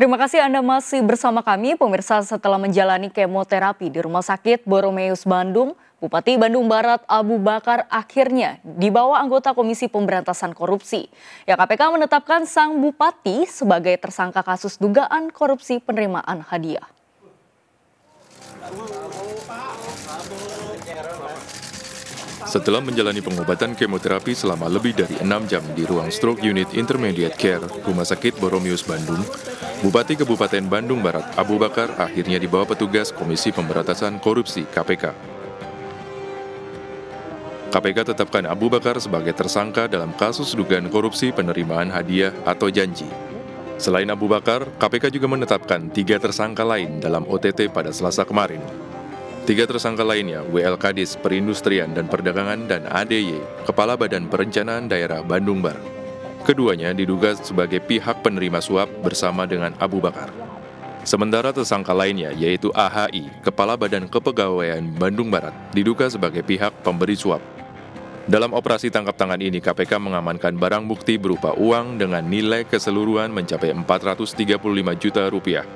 Terima kasih Anda masih bersama kami, pemirsa setelah menjalani kemoterapi di Rumah Sakit Boromeus Bandung, Bupati Bandung Barat Abu Bakar akhirnya dibawa anggota Komisi Pemberantasan Korupsi. Ya KPK menetapkan sang bupati sebagai tersangka kasus dugaan korupsi penerimaan hadiah. Setelah menjalani pengobatan kemoterapi selama lebih dari enam jam di ruang stroke unit intermediate care Rumah Sakit Boromius Bandung, Bupati Kabupaten Bandung Barat Abu Bakar akhirnya dibawa petugas Komisi Pemberantasan Korupsi KPK. KPK tetapkan Abu Bakar sebagai tersangka dalam kasus dugaan korupsi penerimaan hadiah atau janji. Selain Abu Bakar, KPK juga menetapkan tiga tersangka lain dalam OTT pada selasa kemarin. Tiga tersangka lainnya, WL Kadis Perindustrian dan Perdagangan dan ADY, Kepala Badan Perencanaan Daerah Bandung Barat. Keduanya diduga sebagai pihak penerima suap bersama dengan Abu Bakar. Sementara tersangka lainnya yaitu AHI, Kepala Badan Kepegawaian Bandung Barat, diduga sebagai pihak pemberi suap. Dalam operasi tangkap tangan ini, KPK mengamankan barang bukti berupa uang dengan nilai keseluruhan mencapai 435 juta rupiah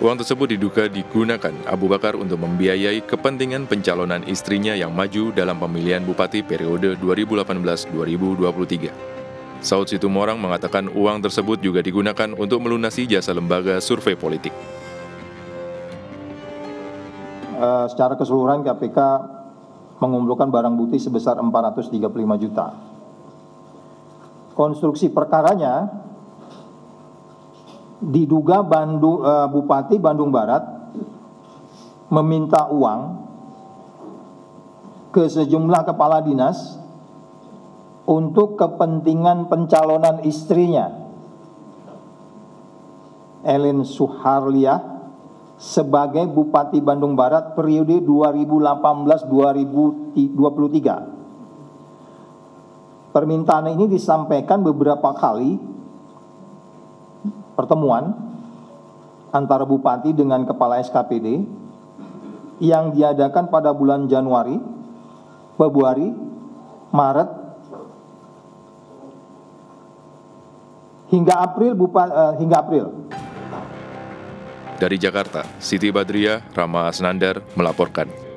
Uang tersebut diduga digunakan Abu Bakar untuk membiayai kepentingan pencalonan istrinya yang maju dalam pemilihan bupati periode 2018-2023. Saud Situmorang mengatakan uang tersebut juga digunakan untuk melunasi jasa lembaga survei politik. Uh, secara keseluruhan KPK mengumpulkan barang bukti sebesar 435 juta. Konstruksi perkaranya diduga Bandung, uh, Bupati Bandung Barat meminta uang ke sejumlah kepala dinas untuk kepentingan pencalonan istrinya Ellen Suharliah sebagai Bupati Bandung Barat periode 2018-2023. Permintaan ini disampaikan beberapa kali pertemuan antara bupati dengan kepala SKPD yang diadakan pada bulan Januari, Februari, Maret hingga April bupa, uh, hingga April. Dari Jakarta, Siti Badriah, Rama Asnandar melaporkan.